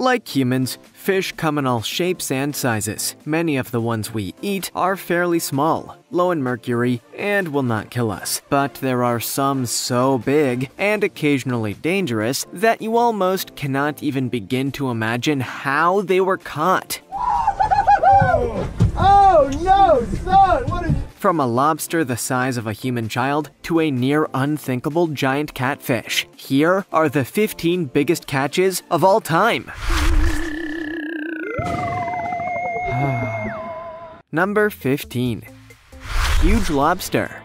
Like humans, fish come in all shapes and sizes. Many of the ones we eat are fairly small, low in mercury, and will not kill us. But there are some so big and occasionally dangerous that you almost cannot even begin to imagine how they were caught. Oh no, son! What is From a lobster the size of a human child to a near unthinkable giant catfish. Here are the 15 biggest catches of all time. Number 15 Huge Lobster.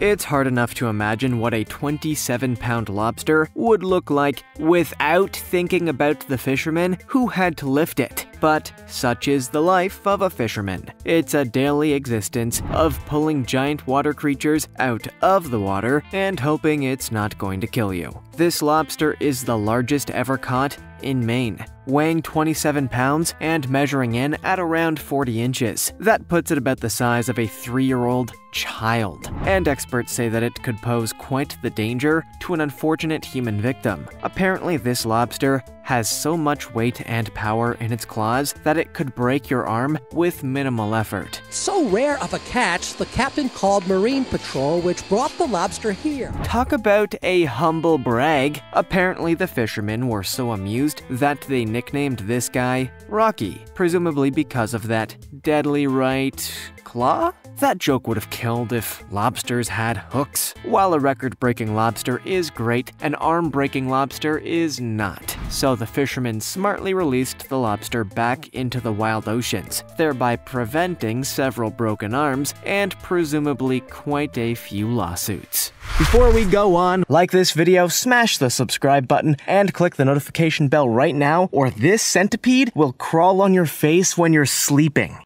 It's hard enough to imagine what a 27 pound lobster would look like without thinking about the fisherman who had to lift it. But such is the life of a fisherman. It's a daily existence of pulling giant water creatures out of the water and hoping it's not going to kill you. This lobster is the largest ever caught in Maine, weighing 27 pounds and measuring in at around 40 inches. That puts it about the size of a three year old child. And experts say that it could pose quite the danger to an unfortunate human victim. Apparently, this lobster has so much weight and power in its claws that it could break your arm with minimal effort. So rare of a catch, the captain called Marine Patrol, which brought the lobster here. Talk about a humble brag. Apparently, the fishermen were so amused that they nicknamed this guy Rocky, presumably because of that deadly right claw? That joke would have killed if lobsters had hooks. While a record breaking lobster is great, an arm breaking lobster is not. So the fishermen smartly released the lobster back into the wild oceans, thereby preventing several broken arms and presumably quite a few lawsuits. Before we go on, like this video, smash the subscribe button and click the notification bell right now, or this centipede will crawl on your face when you're sleeping.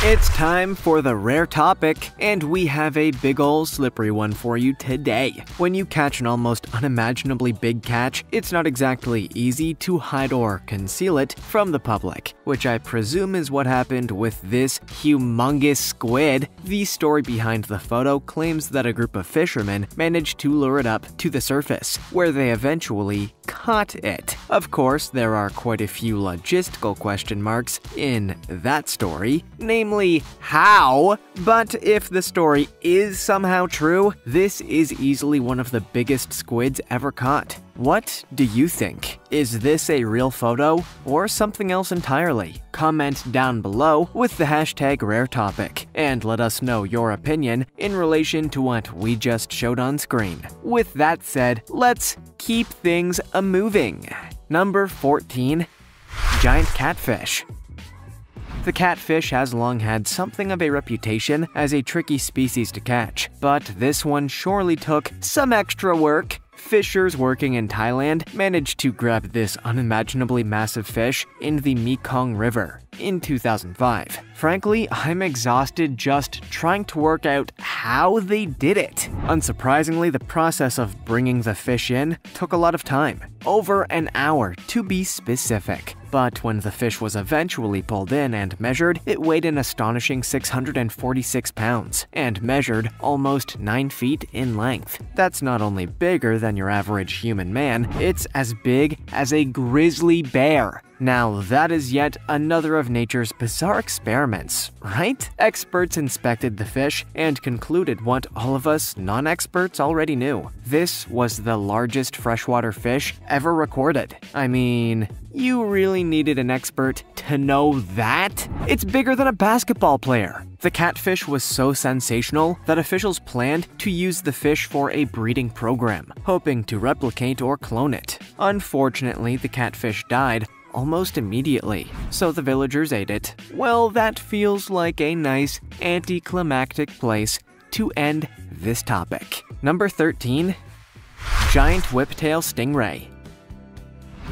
It's time for the rare topic, and we have a big ol' slippery one for you today. When you catch an almost unimaginably big catch, it's not exactly easy to hide or conceal it from the public, which I presume is what happened with this humongous squid. The story behind the photo claims that a group of fishermen managed to lure it up to the surface, where they eventually caught it. Of course, there are quite a few logistical question marks in that story, namely, how? But if the story is somehow true, this is easily one of the biggest squids ever caught. What do you think? Is this a real photo or something else entirely? Comment down below with the hashtag rare topic and let us know your opinion in relation to what we just showed on screen. With that said, let's keep things a moving. Number 14 Giant Catfish. The catfish has long had something of a reputation as a tricky species to catch, but this one surely took some extra work. Fishers working in Thailand managed to grab this unimaginably massive fish in the Mekong River in 2005. Frankly, I'm exhausted just trying to work out how they did it. Unsurprisingly, the process of bringing the fish in took a lot of time over an hour to be specific. But when the fish was eventually pulled in and measured, it weighed an astonishing 646 pounds and measured almost 9 feet in length. That's not only bigger than your average human man, it's as big as a grizzly bear. Now, that is yet another of nature's bizarre experiments, right? Experts inspected the fish and concluded what all of us non experts already knew. This was the largest freshwater fish ever recorded. I mean, you really needed an expert to know that? It's bigger than a basketball player. The catfish was so sensational that officials planned to use the fish for a breeding program, hoping to replicate or clone it. Unfortunately, the catfish died almost immediately, so the villagers ate it. Well, that feels like a nice anticlimactic place to end this topic. Number 13 Giant Whiptail Stingray.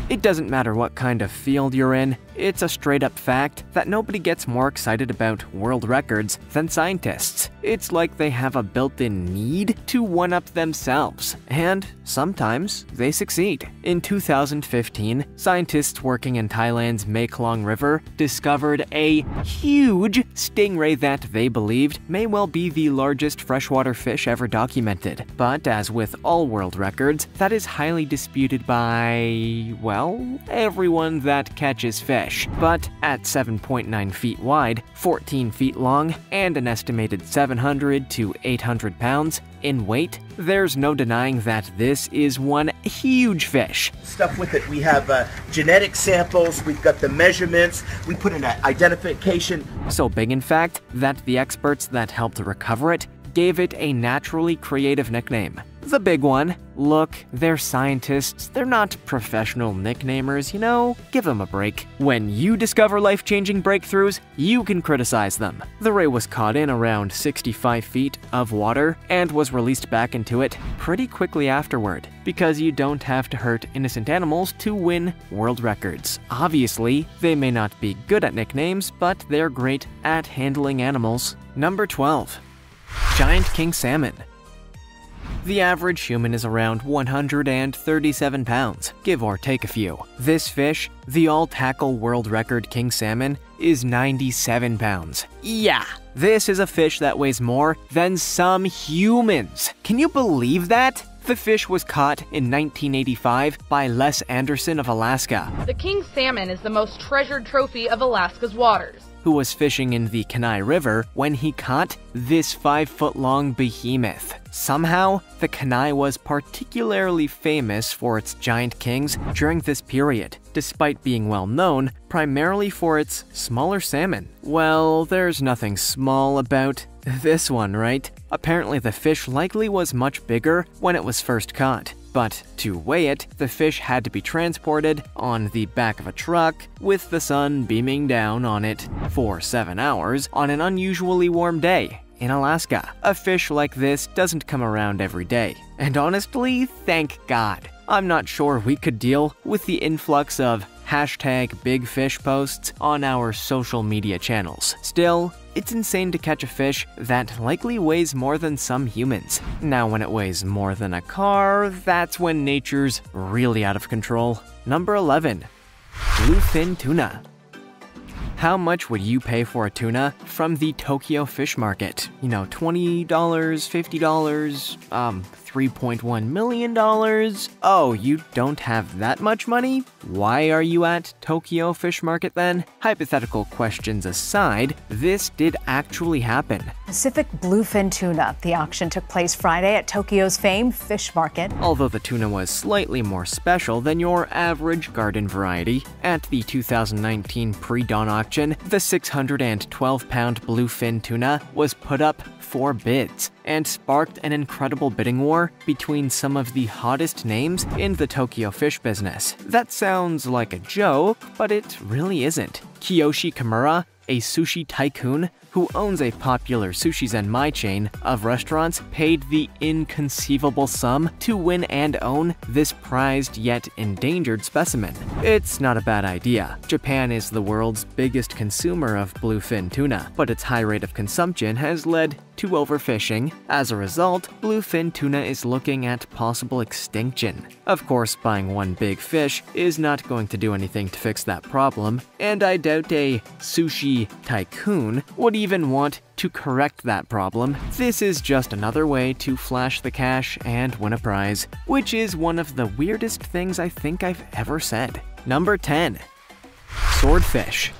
It doesn't matter what kind of field you're in, it's a straight up fact that nobody gets more excited about world records than scientists. It's like they have a built in need to one up themselves, and sometimes they succeed. In 2015, scientists working in Thailand's Mekong River discovered a huge stingray that they believed may well be the largest freshwater fish ever documented. But as with all world records, that is highly disputed by, well, everyone that catches fish. But at 7.9 feet wide, 14 feet long, and an estimated 700 to 800 pounds in weight, there's no denying that this is one huge fish. Stuff with it. We have uh, genetic samples, we've got the measurements, we put in an identification. So big, in fact, that the experts that helped recover it gave it a naturally creative nickname. The big one. Look, they're scientists, they're not professional nicknamers, you know? Give them a break. When you discover life changing breakthroughs, you can criticize them. The ray was caught in around 65 feet of water and was released back into it pretty quickly afterward, because you don't have to hurt innocent animals to win world records. Obviously, they may not be good at nicknames, but they're great at handling animals. Number 12. Giant King Salmon. The average human is around 137 pounds, give or take a few. This fish, the all tackle world record king salmon, is 97 pounds. Yeah, this is a fish that weighs more than some humans. Can you believe that? The fish was caught in 1985 by Les Anderson of Alaska. The king salmon is the most treasured trophy of Alaska's waters who was fishing in the Kenai River when he caught this 5 foot long behemoth. Somehow, the Kenai was particularly famous for its giant kings during this period, despite being well known primarily for its smaller salmon. Well, there's nothing small about this one, right? Apparently, the fish likely was much bigger when it was first caught. But to weigh it, the fish had to be transported on the back of a truck with the sun beaming down on it for seven hours on an unusually warm day in Alaska. A fish like this doesn't come around every day. And honestly, thank God. I'm not sure we could deal with the influx of hashtag big fish posts on our social media channels. Still, it's insane to catch a fish that likely weighs more than some humans. Now, when it weighs more than a car, that's when nature's really out of control. Number 11. Bluefin Tuna. How much would you pay for a tuna from the Tokyo fish market? You know, $20, $50, um, $3.1 million? Oh, you don't have that much money? Why are you at Tokyo Fish Market then? Hypothetical questions aside, this did actually happen. Pacific bluefin tuna. The auction took place Friday at Tokyo's famed fish market. Although the tuna was slightly more special than your average garden variety, at the 2019 pre dawn auction, the 612 pound bluefin tuna was put up for bids and sparked an incredible bidding war between some of the hottest names in the Tokyo fish business. That sounds like a joke, but it really isn't. Kiyoshi Kimura, a sushi tycoon who owns a popular Sushi Zanmai chain of restaurants, paid the inconceivable sum to win and own this prized yet endangered specimen. It's not a bad idea. Japan is the world's biggest consumer of bluefin tuna, but its high rate of consumption has led to overfishing. As a result, bluefin tuna is looking at possible extinction. Of course, buying one big fish is not going to do anything to fix that problem, and I doubt a sushi tycoon would even want to correct that problem. This is just another way to flash the cash and win a prize, which is one of the weirdest things I think I've ever said. Number 10. Swordfish.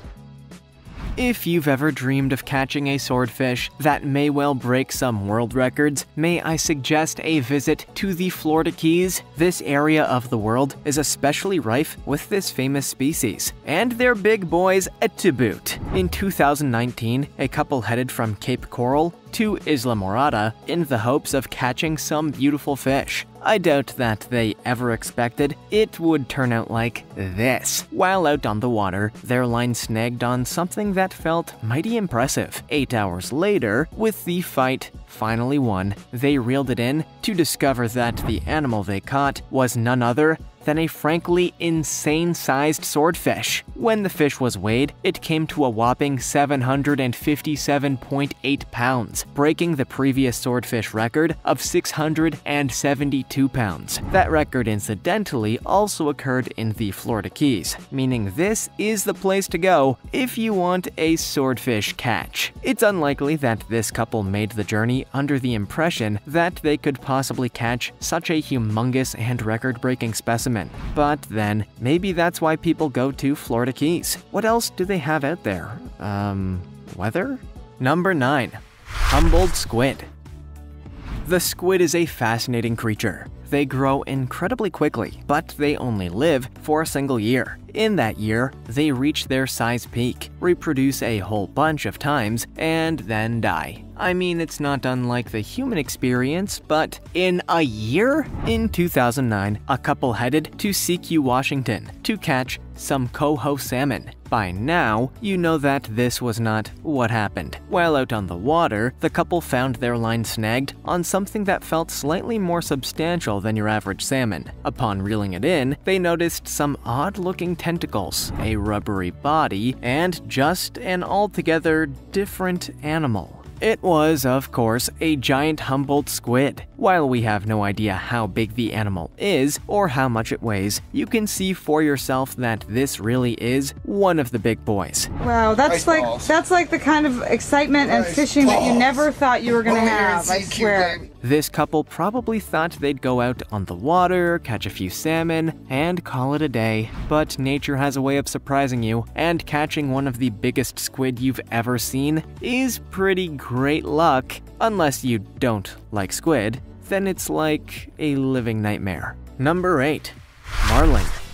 If you've ever dreamed of catching a swordfish that may well break some world records, may I suggest a visit to the Florida Keys? This area of the world is especially rife with this famous species, and their big boys to boot. In 2019, a couple headed from Cape Coral to Islamorada in the hopes of catching some beautiful fish. I doubt that they ever expected it would turn out like this. While out on the water, their line snagged on something that felt mighty impressive. Eight hours later, with the fight finally won, they reeled it in to discover that the animal they caught was none other than a frankly insane sized swordfish. When the fish was weighed, it came to a whopping 757.8 pounds, breaking the previous swordfish record of 672 pounds. That record incidentally also occurred in the Florida Keys, meaning this is the place to go if you want a swordfish catch. It's unlikely that this couple made the journey under the impression that they could possibly catch such a humongous and record breaking specimen but then, maybe that's why people go to Florida Keys. What else do they have out there? Um, weather? Number 9. Humboldt Squid. The squid is a fascinating creature. They grow incredibly quickly, but they only live for a single year. In that year, they reach their size peak, reproduce a whole bunch of times, and then die. I mean, it's not unlike the human experience, but in a year? In 2009, a couple headed to Sekiu, Washington to catch some coho salmon. By now, you know that this was not what happened. While out on the water, the couple found their line snagged on something that felt slightly more substantial than your average salmon. Upon reeling it in, they noticed some odd looking tentacles, a rubbery body, and just an altogether different animal. It was, of course, a giant Humboldt squid. While we have no idea how big the animal is or how much it weighs, you can see for yourself that this really is one of the big boys. Wow, that's Nice like balls. that's like the kind of excitement and Nice fishing that you never thought you were gonna Over here in have. I swear. baby. This couple probably thought they'd go out on the water, catch a few salmon, and call it a day. But nature has a way of surprising you, and catching one of the biggest squid you've ever seen is pretty great luck. Unless you don't like squid, then it's like a living nightmare. Number 8. Marlin.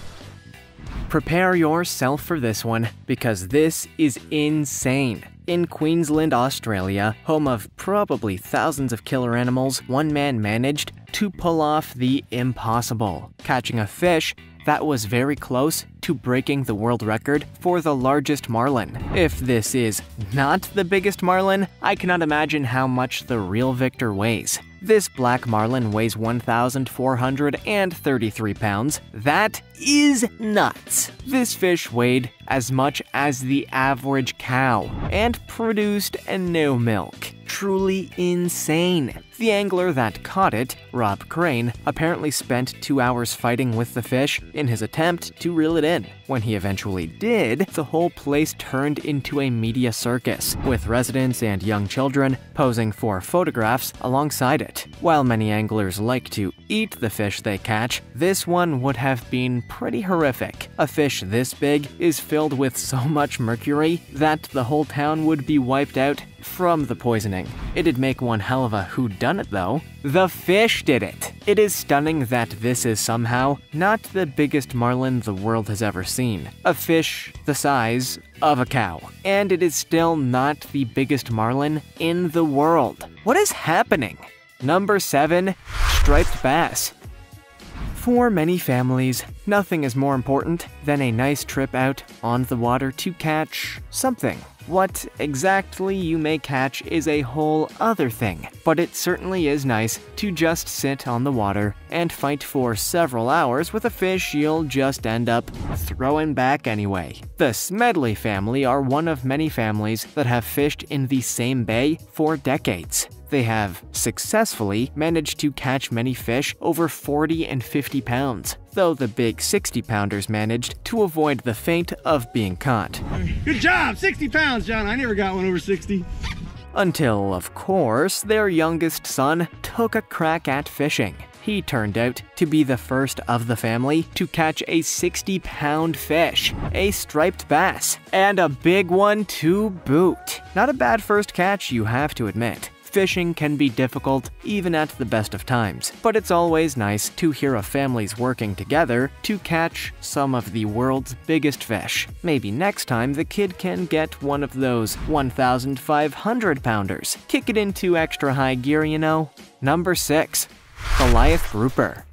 Prepare yourself for this one because this is insane. In Queensland, Australia, home of probably thousands of killer animals, one man managed to pull off the impossible, catching a fish that was very close to breaking the world record for the largest marlin. If this is not the biggest marlin, I cannot imagine how much the real victor weighs. This black marlin weighs 1,433 pounds. That is nuts. This fish weighed as much as the average cow and produced no milk. Truly insane. The angler that caught it, Rob Crane, apparently spent two hours fighting with the fish in his attempt to reel it in. When he eventually did, the whole place turned into a media circus, with residents and young children posing for photographs alongside it. While many anglers like to eat the fish they catch, this one would have been pretty horrific. A fish this big is filled with so much mercury that the whole town would be wiped out from the poisoning. It'd make one hell of a whodunit though. The fish did it! It is stunning that this is somehow not the biggest marlin the world has ever seen. A fish the size of a cow. And it is still not the biggest marlin in the world. What is happening? Number 7. Striped Bass. For many families, nothing is more important than a nice trip out on the water to catch something. What exactly you may catch is a whole other thing, but it certainly is nice to just sit on the water and fight for several hours with a fish you'll just end up throwing back anyway. The Smedley family are one of many families that have fished in the same bay for decades. They have successfully managed to catch many fish over 40 and 50 pounds, though the big 60 pounders managed to avoid the fate of being caught. Good job, 60 pounds, John. I never got one over 60. Until, of course, their youngest son took a crack at fishing. He turned out to be the first of the family to catch a 60 pound fish, a striped bass, and a big one to boot. Not a bad first catch, you have to admit. Fishing can be difficult even at the best of times, but it's always nice to hear of families working together to catch some of the world's biggest fish. Maybe next time the kid can get one of those 1,500 pounders. Kick it into extra high gear, you know. Number 6. Goliath Grouper.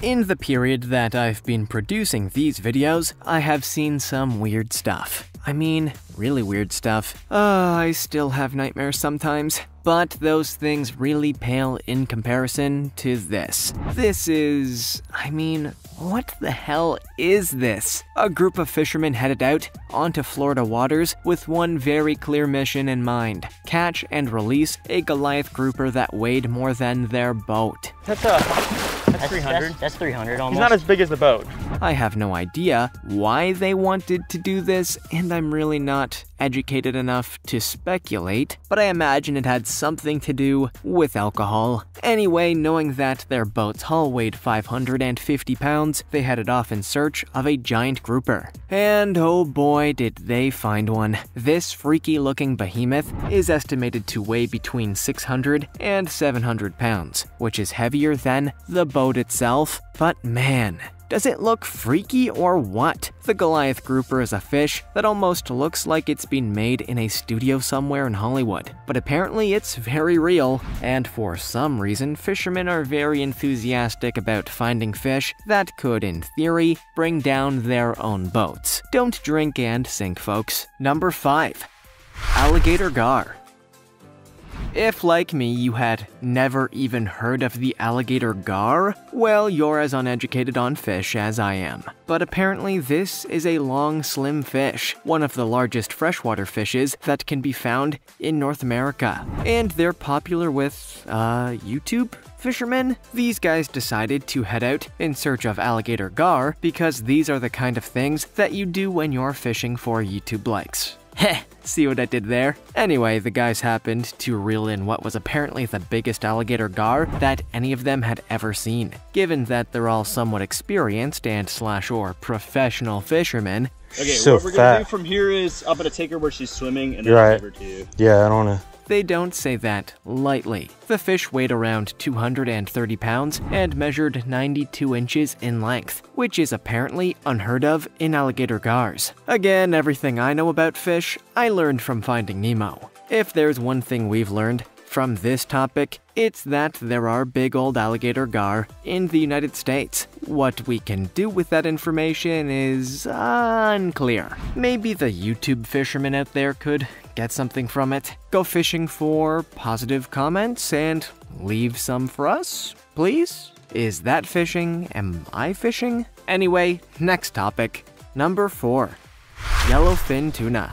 In the period that I've been producing these videos, I have seen some weird stuff. I mean, really weird stuff. Uh, I still have nightmares sometimes. But those things really pale in comparison to this. This is. I mean, what the hell is this? A group of fishermen headed out onto Florida waters with one very clear mission in mind catch and release a Goliath grouper that weighed more than their boat. That's a. That's, 300. That's, that's 300 almost. He's not as big as the boat. I have no idea why they wanted to do this, and I'm really not educated enough to speculate, but I imagine it had something to do with alcohol. Anyway, knowing that their boat's hull weighed 550 pounds, they headed off in search of a giant grouper. And oh boy, did they find one. This freaky looking behemoth is estimated to weigh between 600 and 700 pounds, which is heavier than the boat itself. But man, does it look freaky or what? The Goliath grouper is a fish that almost looks like it's been made in a studio somewhere in Hollywood, but apparently it's very real, and for some reason, fishermen are very enthusiastic about finding fish that could, in theory, bring down their own boats. Don't drink and sink, folks. Number 5. Alligator Gar. If, like me, you had never even heard of the alligator gar, well, you're as uneducated on fish as I am. But apparently, this is a long, slim fish, one of the largest freshwater fishes that can be found in North America. And they're popular with, uh, YouTube? Fishermen? These guys decided to head out in search of alligator gar because these are the kind of things that you do when you're fishing for YouTube likes. Heh, see what I did there? Anyway, the guys happened to reel in what was apparently the biggest alligator gar that any of them had ever seen. Given that they're all somewhat experienced and slash or professional fishermen, Okay, So what we're gonna do from here is I'm gonna take her where she's swimming and then You're right. give her to you. Yeah, I don't wanna. They don't say that lightly. The fish weighed around 230 pounds and measured 92 inches in length, which is apparently unheard of in alligator gars. Again, everything I know about fish, I learned from Finding Nemo. If there's one thing we've learned from this topic, it's that there are big old alligator gar in the United States. What we can do with that information is unclear. Maybe the YouTube fishermen out there could get something from it. Go fishing for positive comments and leave some for us, please? Is that fishing? Am I fishing? Anyway, next topic. Number 4. Yellowfin tuna.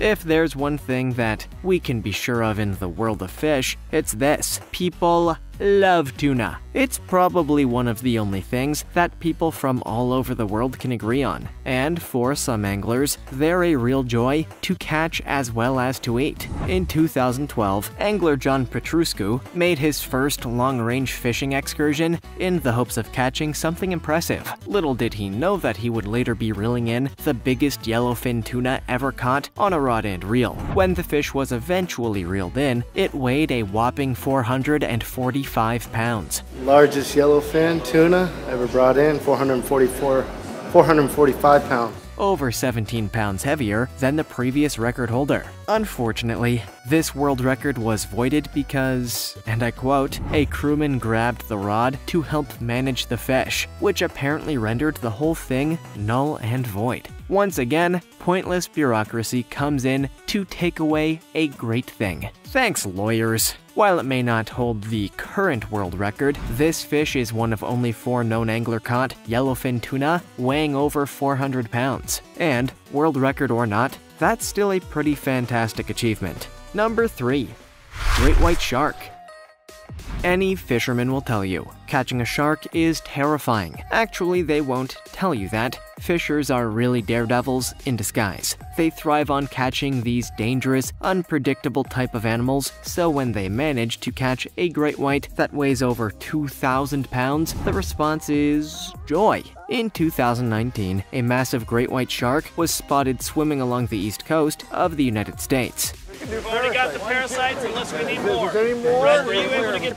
If there's one thing that we can be sure of in the world of fish, it's this. People love tuna. It's probably one of the only things that people from all over the world can agree on. And for some anglers, they're a real joy to catch as well as to eat. In 2012, angler John Petruscu made his first long-range fishing excursion in the hopes of catching something impressive. Little did he know that he would later be reeling in the biggest yellowfin tuna ever caught on a rod and reel. When the fish was eventually reeled in, it weighed a whopping 445 pounds. Largest yellowfin tuna ever brought in, 444, 445 pounds. over 17 pounds heavier than the previous record holder. Unfortunately, this world record was voided because, and I quote, a crewman grabbed the rod to help manage the fish, which apparently rendered the whole thing null and void. Once again, pointless bureaucracy comes in to take away a great thing. Thanks, lawyers. While it may not hold the current world record, this fish is one of only four known angler caught yellowfin tuna weighing over 400 pounds. And, world record or not, that's still a pretty fantastic achievement. Number 3. Great White Shark. Any fisherman will tell you, catching a shark is terrifying. Actually, they won't tell you that. Fishers are really daredevils in disguise. They thrive on catching these dangerous, unpredictable type of animals, so when they manage to catch a great white that weighs over 2,000 pounds, the response is joy. In 2019, a massive great white shark was spotted swimming along the east coast of the United States. Can do We've already got the parasites unless we need more. Is there any more? Red, were you able to get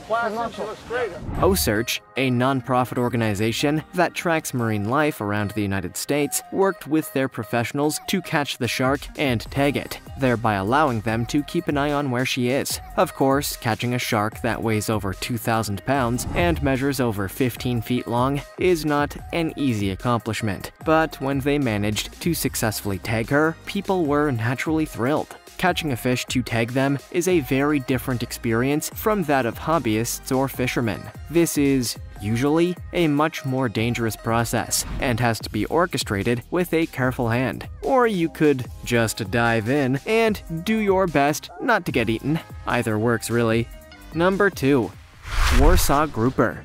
OCEARCH, a nonprofit organization that tracks marine life around the United States, worked with their professionals to catch the shark and tag it, thereby allowing them to keep an eye on where she is. Of course, catching a shark that weighs over 2,000 pounds and measures over 15 feet long is not an easy accomplishment, but when they managed to successfully tag her, people were naturally thrilled. Catching a fish to tag them is a very different experience from that of hobbyists or fishermen. This is usually a much more dangerous process and has to be orchestrated with a careful hand. Or you could just dive in and do your best not to get eaten. Either works really. Number 2. Warsaw Grouper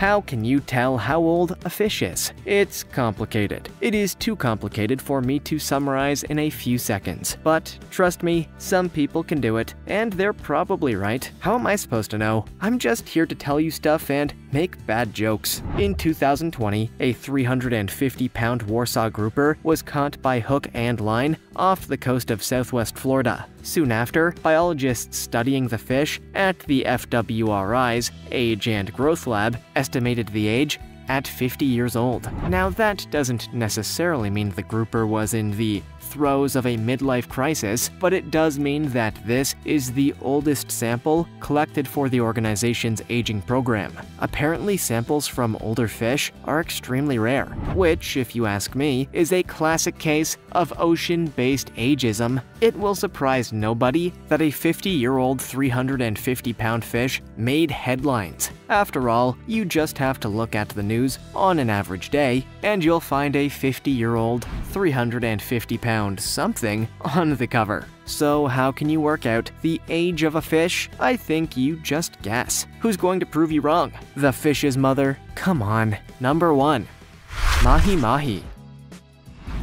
how can you tell how old a fish is? It's complicated. It is too complicated for me to summarize in a few seconds. But trust me, some people can do it, and they're probably right. How am I supposed to know? I'm just here to tell you stuff and make bad jokes. In 2020, a 350 pound Warsaw grouper was caught by hook and line off the coast of southwest Florida. Soon after, biologists studying the fish at the FWRI's Age and Growth Lab estimated the age at 50 years old. Now, that doesn't necessarily mean the grouper was in the throes of a midlife crisis, but it does mean that this is the oldest sample collected for the organization's aging program. Apparently, samples from older fish are extremely rare, which, if you ask me, is a classic case of ocean-based ageism. It will surprise nobody that a 50-year-old 350-pound fish made headlines. After all, you just have to look at the news on an average day, and you'll find a 50-year-old 350-pound found something on the cover. So how can you work out the age of a fish? I think you just guess. Who's going to prove you wrong? The fish's mother? Come on. Number 1. Mahi-Mahi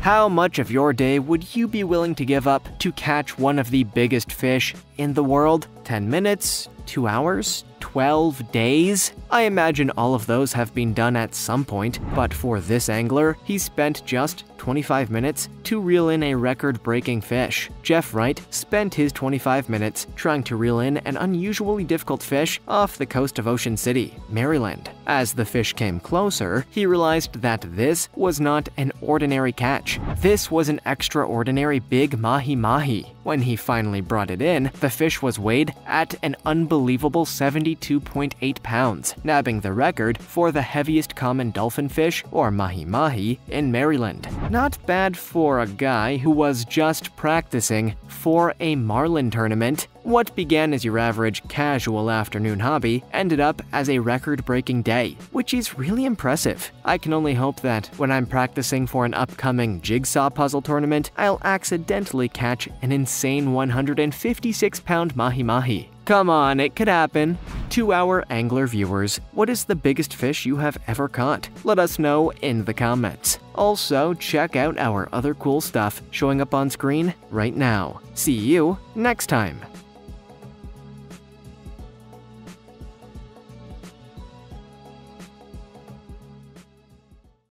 how much of your day would you be willing to give up to catch one of the biggest fish in the world? 10 minutes? 2 hours? 12 days? I imagine all of those have been done at some point, but for this angler, he spent just 25 minutes to reel in a record breaking fish. Jeff Wright spent his 25 minutes trying to reel in an unusually difficult fish off the coast of Ocean City, Maryland. As the fish came closer, he realized that this was not an ordinary catch. This was an extraordinary big mahi mahi. When he finally brought it in, the fish was weighed at an unbelievable 72.8 pounds, nabbing the record for the heaviest common dolphin fish, or mahi mahi, in Maryland. Not bad for a guy who was just practicing for a marlin tournament. What began as your average casual afternoon hobby ended up as a record breaking day, which is really impressive. I can only hope that when I'm practicing for an upcoming jigsaw puzzle tournament, I'll accidentally catch an insane 156 pound mahi mahi. Come on, it could happen. To our angler viewers, what is the biggest fish you have ever caught? Let us know in the comments. Also, check out our other cool stuff showing up on screen right now. See you next time.